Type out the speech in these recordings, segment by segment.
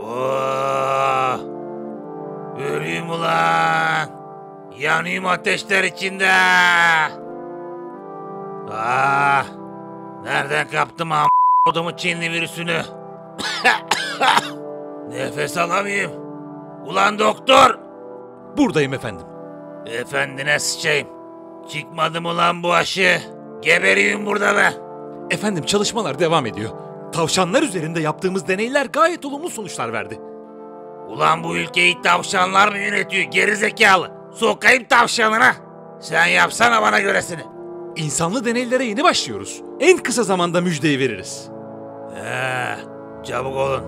Oh! Öleyim ulan. Yanayım ateşler içinde. Ah! Nereden kaptım am odumu Çinli virüsünü? Nefes alamayayım. Ulan doktor! Buradayım efendim. Efendine sıçayım. Çıkmadı mı lan bu aşı? Geberiyim burada ben. Efendim çalışmalar devam ediyor. Tavşanlar üzerinde yaptığımız deneyler gayet olumlu sonuçlar verdi. Ulan bu ülkeyi tavşanlar mı yönetiyor gerizekalı? Sokayım tavşanına. Sen yapsana bana göresini. İnsanlı deneylere yeni başlıyoruz. En kısa zamanda müjdeyi veririz. He, çabuk olun.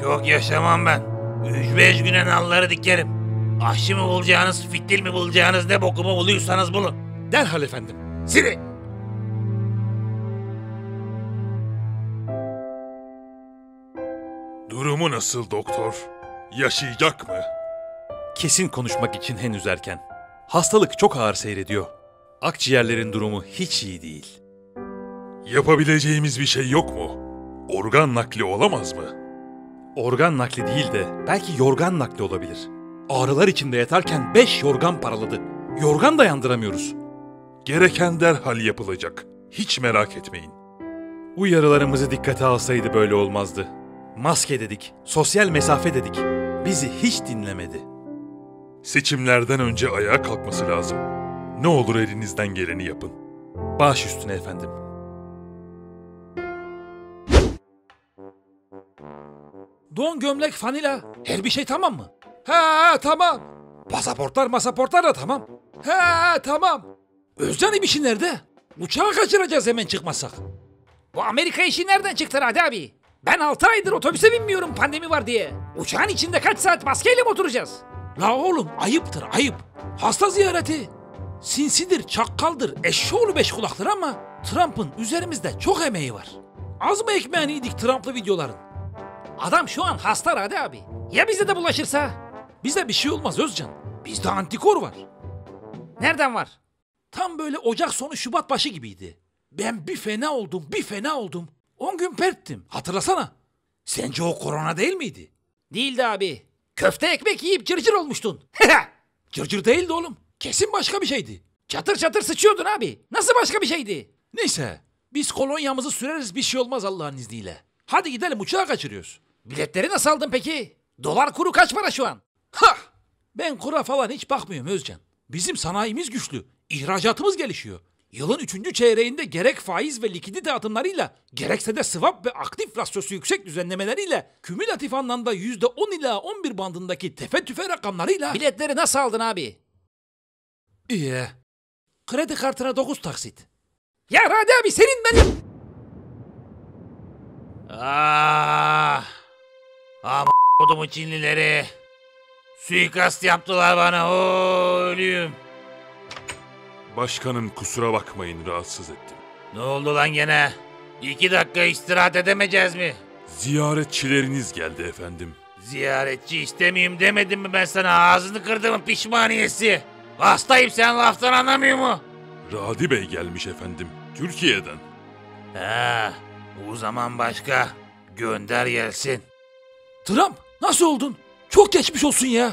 Çok yaşamam ben. Üç beş güne nalları dikerim. Aşı mı bulacağınız, fitil mi bulacağınız ne bokumu buluyorsanız bulun. Derhal efendim. Siri. Durumu nasıl doktor? Yaşayacak mı? Kesin konuşmak için henüz erken. Hastalık çok ağır seyrediyor. Akciğerlerin durumu hiç iyi değil. Yapabileceğimiz bir şey yok mu? Organ nakli olamaz mı? Organ nakli değil de belki yorgan nakli olabilir. Ağrılar içinde yatarken 5 yorgan paraladı. Yorgan dayandıramıyoruz. Gereken derhal yapılacak. Hiç merak etmeyin. Uyarılarımızı dikkate alsaydı böyle olmazdı. Maske dedik, sosyal mesafe dedik. Bizi hiç dinlemedi. Seçimlerden önce ayağa kalkması lazım. Ne olur elinizden geleni yapın. Baş üstüne efendim. Don gömlek fanila. Her bir şey tamam mı? He tamam. Pasaportlar masaportlar da tamam. He tamam. Özcan işi nerede? Uçağı kaçıracağız hemen çıkmazsak. Bu Amerika işi nereden çıktı Radi abi? Ben 6 aydır otobüse binmiyorum pandemi var diye. Uçağın içinde kaç saat maskeyle mi oturacağız? La oğlum ayıptır ayıp. Hasta ziyareti. Sinsidir, çakkaldır, eşşoğlu beş kulaktır ama Trump'ın üzerimizde çok emeği var. Az mı ekmeğini yedik Trump'lı videoların? Adam şu an hasta Radi abi. Ya bize de bulaşırsa? Bize bir şey olmaz Özcan. Bizde antikor var. Nereden var? Tam böyle Ocak sonu Şubat başı gibiydi. Ben bir fena oldum, bir fena oldum. 10 gün perttim. Hatırlasana. Sence o korona değil miydi? Değildi abi. Köfte ekmek yiyip cırcır olmuştun. Cırcır değildi oğlum. Kesin başka bir şeydi. çatır çatır sıçıyordun abi. Nasıl başka bir şeydi? Neyse. Biz kolonyamızı süreriz bir şey olmaz Allah'ın izniyle. Hadi gidelim uçağa kaçırıyoruz. Biletleri nasıl aldın peki? Dolar kuru kaç para şu an? Ha! Ben kura falan hiç bakmıyorum Özcan. Bizim sanayimiz güçlü. İhracatımız gelişiyor. Yılın üçüncü çeyreğinde gerek faiz ve likidite atımlarıyla gerekse de swap ve aktif rasyosu yüksek düzenlemeleriyle kümülatif anlamda yüzde 10 ila 11 bandındaki tefe tüfe rakamlarıyla... Biletleri nasıl aldın abi? İyi. Kredi kartına 9 taksit. Ya Radi abi senin benim... Ah! Am odumu Çinlileri. Suikast yaptılar bana. Oo, ölüyüm. Başkanım kusura bakmayın rahatsız ettim. Ne oldu lan gene? İki dakika istirahat edemeyeceğiz mi? Ziyaretçileriniz geldi efendim. Ziyaretçi istemeyeyim demedim mi ben sana? Ağzını kırdımın pişmaniyesi. Hastayım sen laftan anlamıyor mu? Radi Bey gelmiş efendim. Türkiye'den. Ha, o zaman başka. Gönder gelsin. Trump nasıl oldun? Çok geçmiş olsun ya.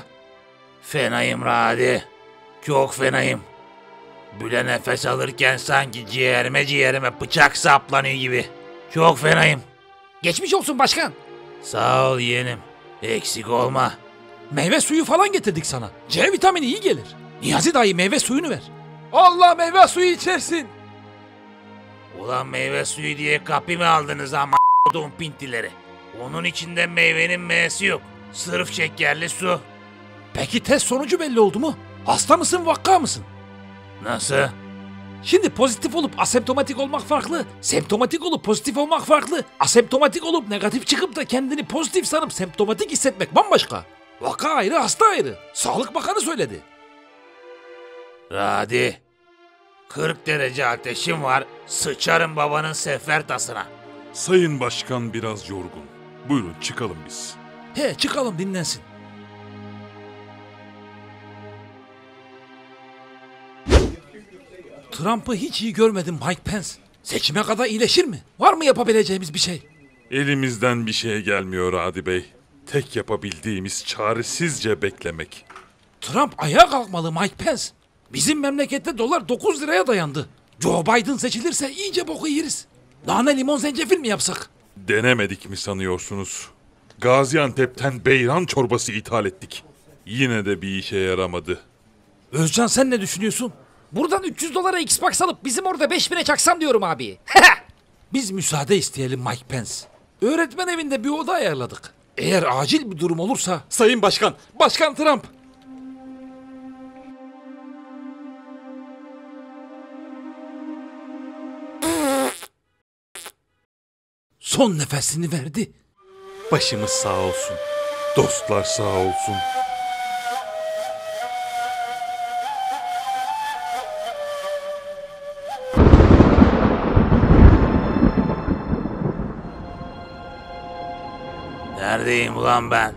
Fenayım Radi. Çok fenayım. Büle nefes alırken sanki ciğerime ciğerime bıçak saplanıyor gibi. Çok fenayım. Geçmiş olsun başkan. Sağ ol yeğenim. Eksik olma. Meyve suyu falan getirdik sana. C vitamini iyi gelir. Niyazi dayı meyve suyunu ver. Allah meyve suyu içersin. Ulan meyve suyu diye kapı mı aldınız ama o*****un pintileri? Onun içinde meyvenin meyvesi yok. Sırf şekerli su. Peki test sonucu belli oldu mu? Hasta mısın vakka mısın? Nasıl? Şimdi pozitif olup asemptomatik olmak farklı. Semptomatik olup pozitif olmak farklı. Asemptomatik olup negatif çıkıp da kendini pozitif sanıp semptomatik hissetmek bambaşka. Vaka ayrı hasta ayrı. Sağlık Bakanı söyledi. Radi. 40 derece ateşim var. Sıçarım babanın sefer tasına. Sayın Başkan biraz yorgun. Buyurun çıkalım biz. He çıkalım dinlensin. Trump'ı hiç iyi görmedim Mike Pence. Seçime kadar iyileşir mi? Var mı yapabileceğimiz bir şey? Elimizden bir şey gelmiyor Adi Bey. Tek yapabildiğimiz çaresizce beklemek. Trump ayağa kalkmalı Mike Pence. Bizim memlekette dolar 9 liraya dayandı. Joe Biden seçilirse iyice boku yeriz. Nane limon zencefil mi yapsak? Denemedik mi sanıyorsunuz? Gaziantep'ten beyran çorbası ithal ettik. Yine de bir işe yaramadı. Özcan sen ne düşünüyorsun? Buradan 300 dolara Xbox alıp bizim orada 5000'e çaksam diyorum abi. Biz müsaade isteyelim Mike Pence. Öğretmen evinde bir oda ayarladık. Eğer acil bir durum olursa... Sayın Başkan, Başkan Trump. Son nefesini verdi. Başımız sağ olsun. Dostlar sağ olsun. Neredeyim ulan ben?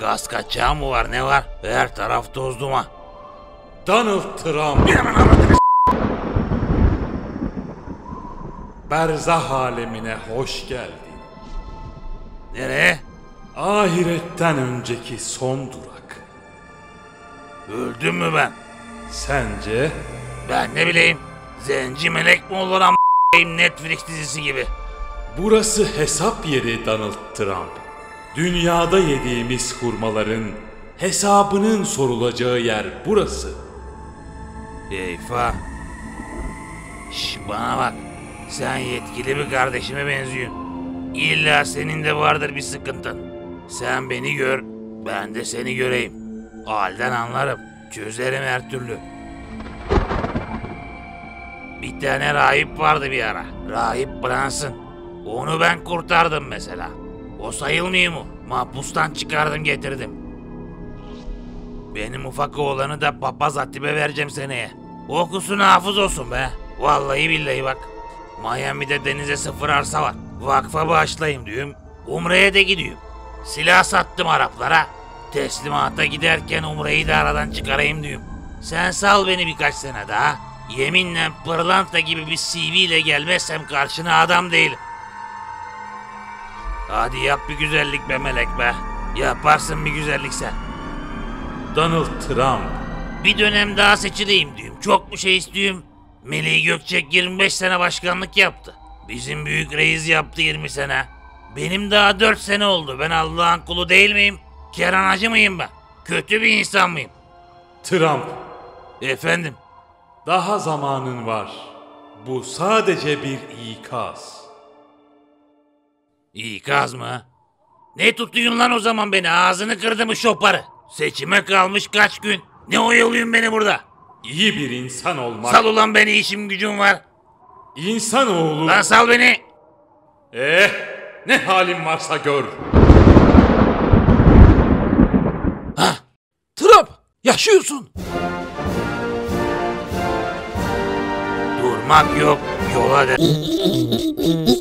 Gaz kaçağı mı var ne var? Her taraf toz duman. Donald Trump berzah alemine hoş geldin. Nereye? Ahiretten önceki son durak. Öldüm mü ben? Sence? Ben ne bileyim. Zenci melek mi olur am Netflix dizisi gibi. Burası hesap yeri Donald Trump. Dünyada yediğimiz hurmaların hesabının sorulacağı yer burası. Eyfa. Şş bana bak. Sen yetkili bir kardeşime benziyorsun. İlla senin de vardır bir sıkıntın. Sen beni gör, ben de seni göreyim. Halden anlarım, çözerim her türlü. Bir tane rahip vardı bir ara. Rahip Brunson. Onu ben kurtardım mesela. O sayılmıyor mu? Mahpustan çıkardım getirdim. Benim ufak oğlanı da papaz Hatip'e vereceğim seneye. Okusun hafız olsun be. Vallahi billahi bak. Miami'de denize sıfır arsa var. Vakfa bağışlayayım diyorum. Umre'ye de gidiyorum. Silah sattım Araplara. Teslimata giderken Umre'yi de aradan çıkarayım diyorum. Sen sal beni birkaç sene daha. Yeminle pırlanta gibi bir CV ile gelmezsem karşına adam değilim. Hadi yap bir güzellik be melek be. Yaparsın bir güzellik sen. Donald Trump Bir dönem daha seçileyim diyorum. Çok mu şey istiyorum? Melih Gökçek 25 sene başkanlık yaptı. Bizim büyük reis yaptı 20 sene. Benim daha 4 sene oldu. Ben Allah'ın kulu değil miyim? Keranacı mıyım ben? Kötü bir insan mıyım? Trump Efendim? daha zamanın var. Bu sadece bir ikaz. İkaz mı? Ne tutuyorsun lan o zaman beni? Ağzını kırdı mı şoparı? Seçime kalmış kaç gün? Ne oyalıyorsun beni burada? İyi bir insan olmak. Sal ulan beni işim gücüm var. İnsanoğlu. Lan sal beni. Eh, ne halin varsa gör. Trump, yaşıyorsun. Durmak yok. Yola de.